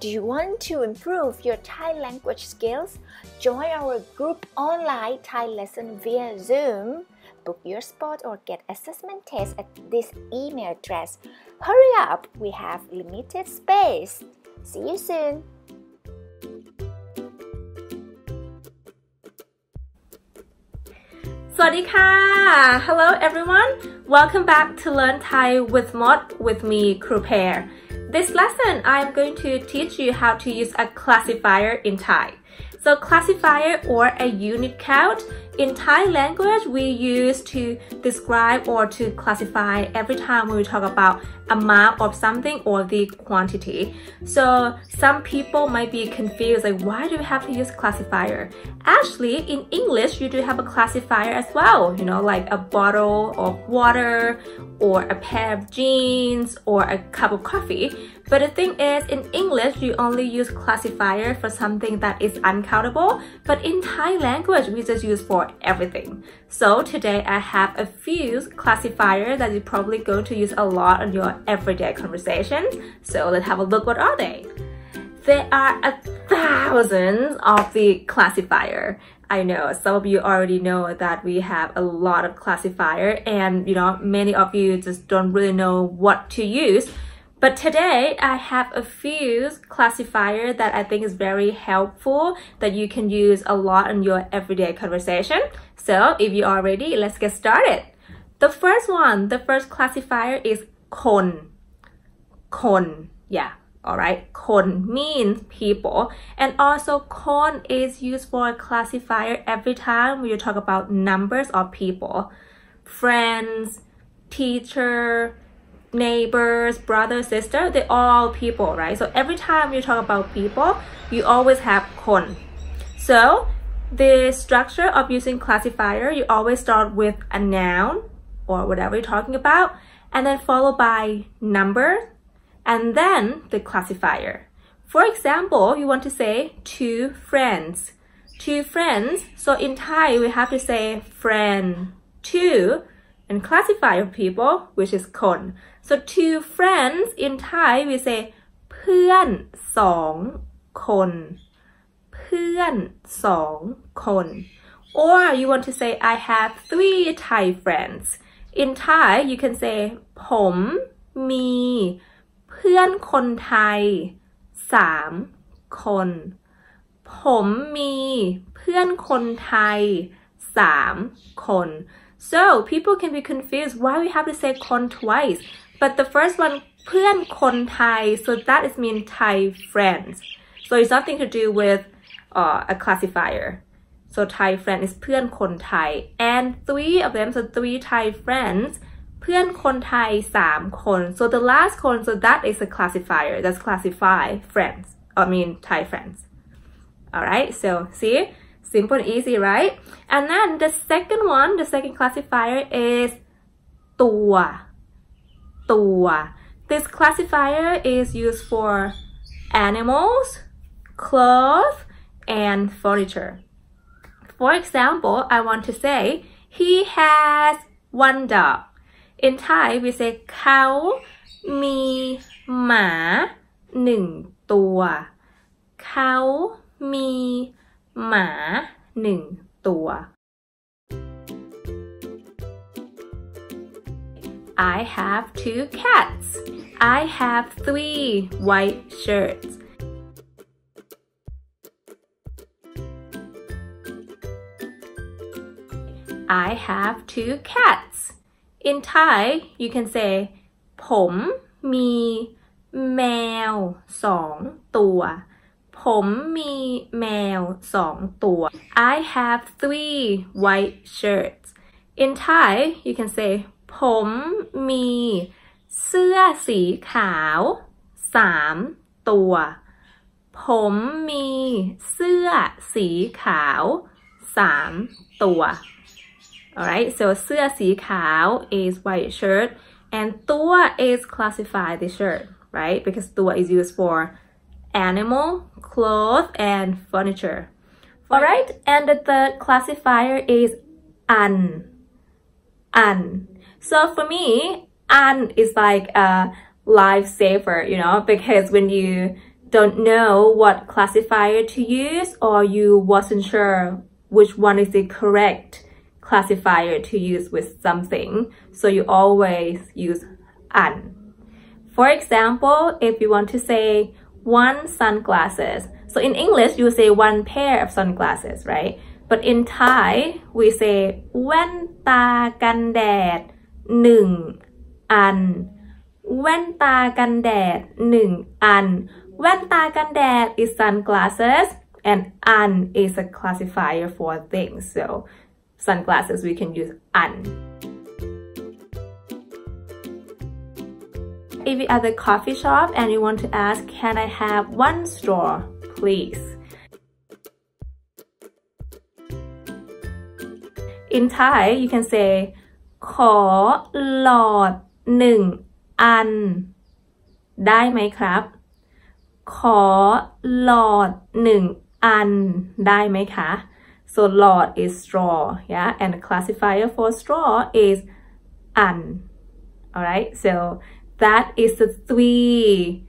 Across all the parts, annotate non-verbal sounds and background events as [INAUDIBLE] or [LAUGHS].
Do you want to improve your Thai language skills? Join our group online Thai lesson via Zoom. Book your spot or get assessment test at this email address. Hurry up, we have limited space. See you soon. Hello everyone welcome back to learn Thai with Mod with me Kru Pair this lesson I'm going to teach you how to use a classifier in Thai so classifier or a unit count in Thai language we use to describe or to classify every time we talk about amount of something or the quantity. So some people might be confused like why do we have to use classifier? Actually in English you do have a classifier as well, you know like a bottle of water or a pair of jeans or a cup of coffee. But the thing is in English you only use classifier for something that is uncountable but in Thai language we just use for everything. So today I have a few classifiers that you're probably going to use a lot in your everyday conversations. So let's have a look what are they. There are a thousands of the classifier. I know some of you already know that we have a lot of classifier and you know many of you just don't really know what to use but today I have a few classifier that I think is very helpful that you can use a lot in your everyday conversation. So if you are ready, let's get started. The first one, the first classifier is kon. Kon, yeah, alright. Kon means people. And also kon is used for a classifier every time you talk about numbers of people. Friends, teacher, neighbors, brother, sister, they're all people, right? So every time you talk about people, you always have kon. So the structure of using classifier, you always start with a noun or whatever you're talking about, and then followed by number, and then the classifier. For example, you want to say two friends. Two friends. So in Thai, we have to say friend. Two and classifier people, which is kon. So two friends in Thai we say เพื่อนสองคน เพื่อนสองคน or you want to say I have three Thai friends in Thai you can say ผมมีเพื่อนคนไทยสามคน ผมมีเพื่อนคนไทยสามคน so people can be confused why we have to say kon twice but the first one เพื่อนคนไทย so that is mean Thai friends so it's nothing to do with uh, a classifier so Thai friend is เพื่อนคนไทย and three of them so three Thai friends เพื่อนคนไทยสามคน so the last one so that is a classifier that's classify friends I mean Thai friends alright so see simple and easy right and then the second one the second classifier is ตัว this classifier is used for animals, clothes, and furniture. For example, I want to say he has one dog. In Thai, we say เขามีหมาหนึ่งตัวเขามีหมาหนึ่งตัว I have two cats. I have three white shirts. I have two cats. In Thai, you can say ผมมีแมวสองตัวผมมีแมวสองตัว I have three white shirts. In Thai, you can say ผมมีเสื้อสีขาวสามตัว ผมมีเสื้อสีขาวสามตัว alright so เสื้อสีขาว is white shirt and ตัว is classify the shirt right because ตัว is used for animal clothes and furniture alright and the third classifier is un un so for me, an is like a lifesaver, you know, because when you don't know what classifier to use or you wasn't sure which one is the correct classifier to use with something. So you always use an. For example, if you want to say one sunglasses. So in English, you say one pair of sunglasses, right? But in Thai, we say แว่นตากันแดด หนึ่งอันแว่นตากันแดดหนึ่งอันแว่นตากันแดด is sunglasses and an is a classifier for things so sunglasses we can use an if you're at the coffee shop and you want to ask can I have one straw please in Thai you can say ขอหลอดหนึ่งอัน ได้ไหมครับ ขอหลอดหนึ่งอัน ได้ไหมคะ so หลอด is straw yeah and the classifier for straw is an alright so that is the three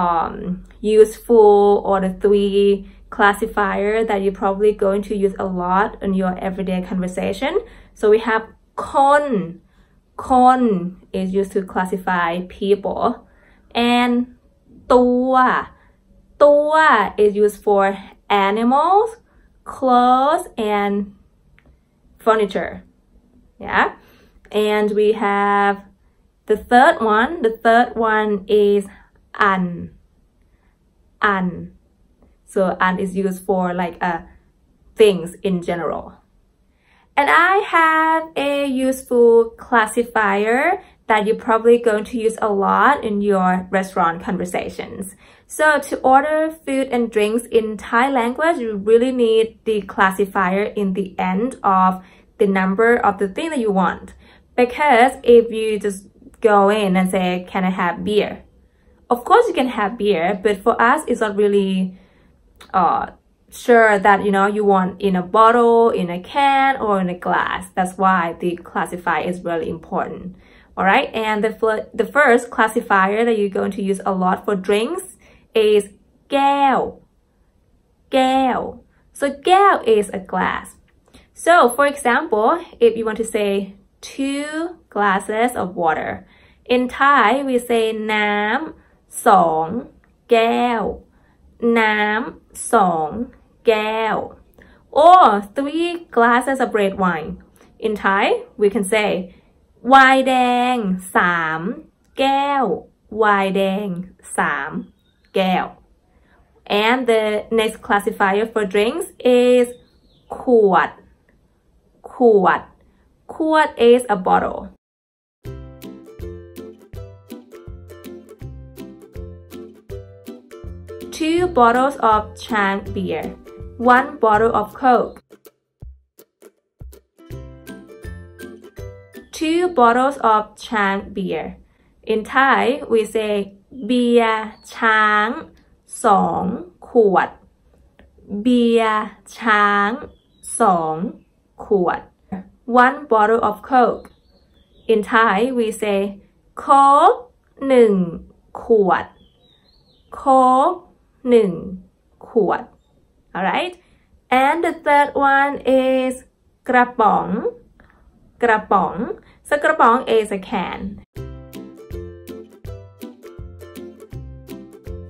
um, useful or the three classifier that you're probably going to use a lot in your everyday conversation so we have Con. Con is used to classify people. And tua. Tua is used for animals, clothes, and furniture. Yeah. And we have the third one. The third one is an. An. So an is used for like uh, things in general and I have a useful classifier that you're probably going to use a lot in your restaurant conversations. So to order food and drinks in Thai language, you really need the classifier in the end of the number of the thing that you want. Because if you just go in and say, can I have beer? Of course you can have beer, but for us, it's not really uh, sure that you know you want in a bottle in a can or in a glass. That's why the classifier is really important. All right? And the, the first classifier that you're going to use a lot for drinks is gao gao so gao is a glass. So for example if you want to say two glasses of water in thai we say nam song gao nam song แก้วน้ำสองแก้ว or three glasses of red wine in Thai we can say ไวน์แดงสามแก้วไวน์แดงสามแก้ว and the next classifier for drinks is ขวดขวดขวด is a bottle two bottles of Chang beer, One bottle of Coke, two bottles of Chang beer. In Thai, we say เบียร์ช้างสองขวด เบียร์ช้างสองขวด one bottle of Coke in Thai we say โค้กหนึ่งขวดโค้กหนึ่งขวด All right. And the third one is krapong. Krapong. So krapong is a can.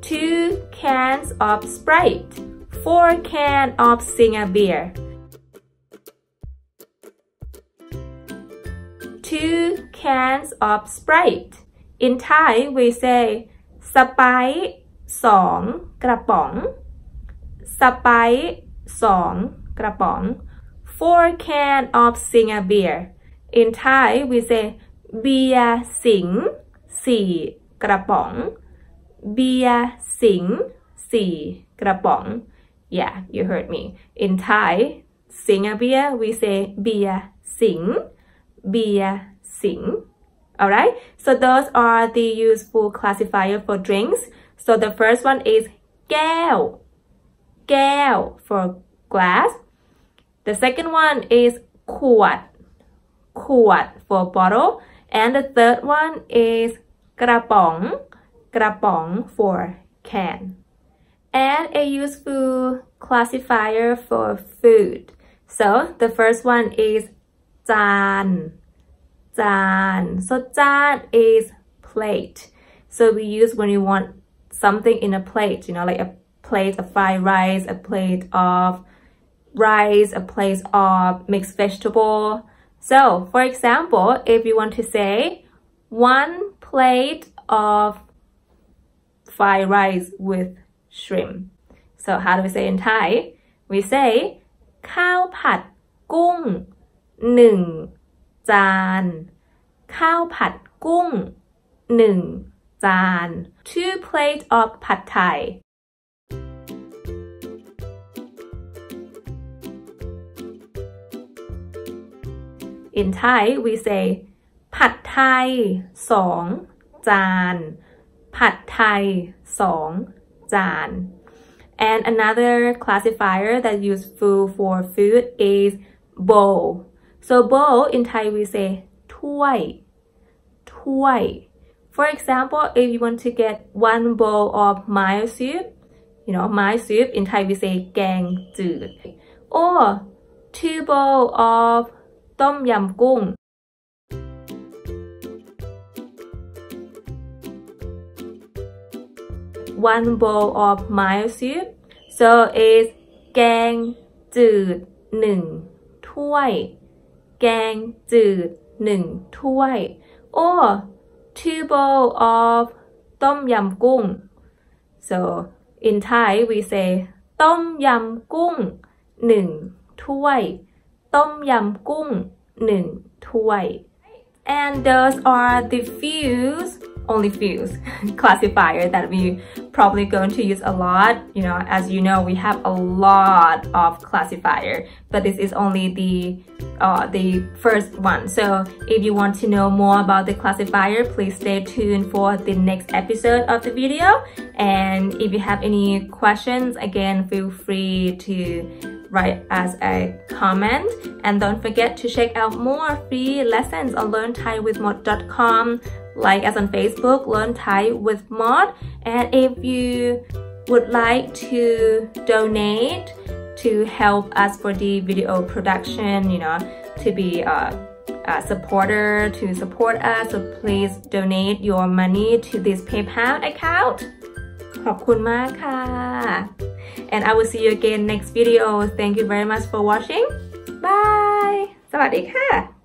Two cans of Sprite. Four cans of Singha beer. Two cans of Sprite. In Thai, we say Sprite สองกระป๋อง สไปซ์สองกระป๋อง four can of Singha beer. In Thai we say เบียร์สิงสี่กระป๋อง.เบียร์สิงสี่กระป๋อง. Yeah you heard me. In Thai Singha beer we say เบียร์สิงเบียร์สิง alright so those are the useful classifier for drinks. So the first one is แก้ว scale for glass. The second one is quad, quad for bottle. And the third one is krapong, krapong for can. And a useful classifier for food. So the first one is zan, zan. So zan is plate. So we use when you want something in a plate, you know, like a plate of fried rice a plate of rice a plate of mixed vegetable so for example if you want to say one plate of fried rice with shrimp so how do we say in Thai we say ข้าวผัดกุ้งหนึ่งจาน ข้าวผัดกุ้งหนึ่งจาน two plate of pad thai in Thai we say ผัดไทยสองจาน ผัดไทยสองจาน and another classifier that useful for food is bowl so bowl in Thai we say ถ้วย ถ้วย for example if you want to get one bowl of mild soup you know mild soup in Thai we say แกงจืด or two bowl of ต้มยำกุ้ง one bowl of mild soup so is แกงจืดหนึ่งถ้วย แกงจืดหนึ่งถ้วย or two bowl of ต้มยำกุ้ง so in Thai we say ต้มยำกุ้งหนึ่งถ้วย ต้มยำกุ้งหนึ่งถ้วย and those are the few only few [LAUGHS] classifier that we probably going to use a lot. You know, as you know, we have a lot of classifier, but this is only the uh, the first one. So if you want to know more about the classifier, please stay tuned for the next episode of the video. And if you have any questions, again, feel free to write as a comment and don't forget to check out more free lessons on learnthaiwithmod.com like us on Facebook, Learn Thai with Mod. And if you would like to donate to help us for the video production, you know, to be a, a supporter, to support us, so please donate your money to this PayPal account. ขอบคุณมากค่ะ and I will see you again next video thank you very much for watching bye สวัสดีค่ะ